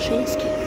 Kraszyński.